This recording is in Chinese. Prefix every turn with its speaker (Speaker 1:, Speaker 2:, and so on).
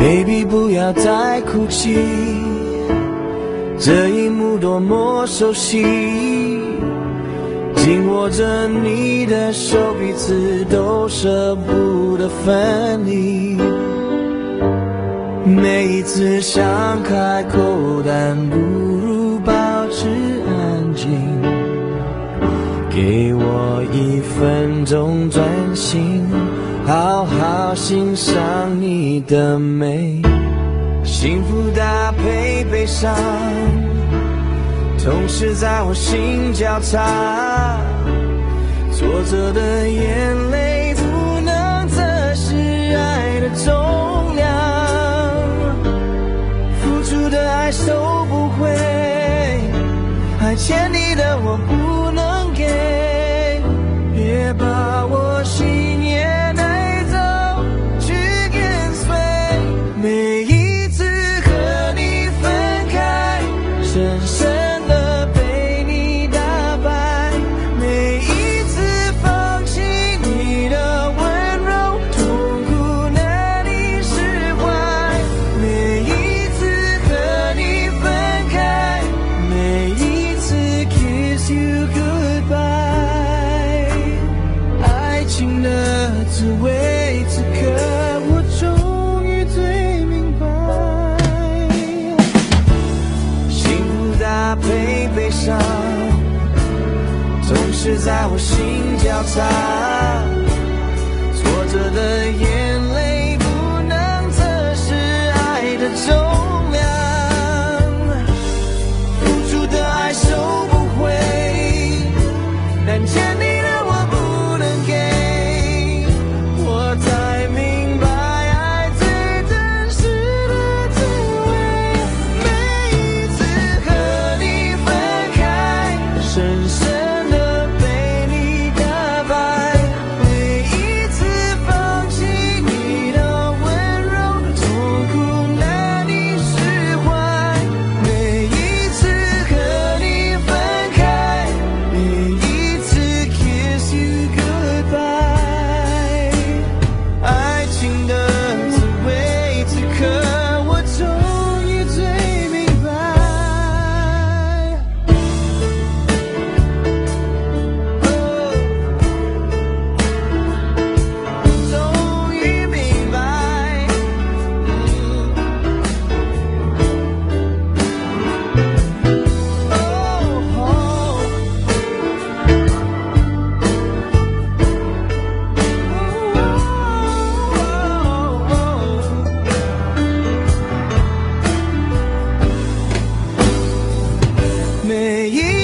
Speaker 1: ，baby 不要再哭泣，这一幕多么熟悉，紧握着你的手，彼此都舍不得分离。每一次想开口，但不给我一分钟专心，好好欣赏你的美。幸福搭配悲伤，同时在我心交叉。挫折的眼泪不能测试爱的重量，付出的爱收不回，还欠你的我不是在我心交叉。挫折的眼每一